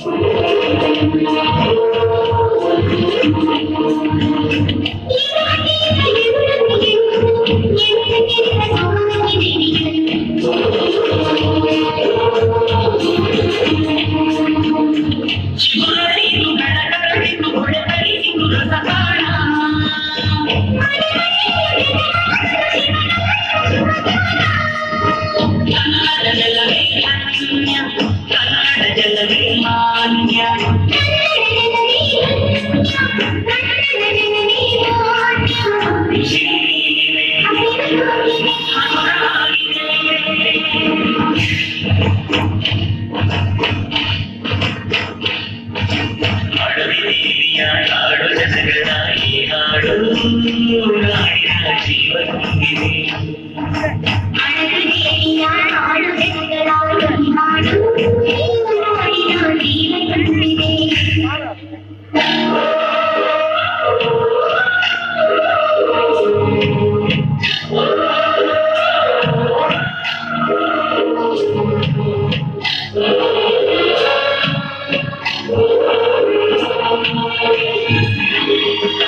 Yeah. I'm Thank you.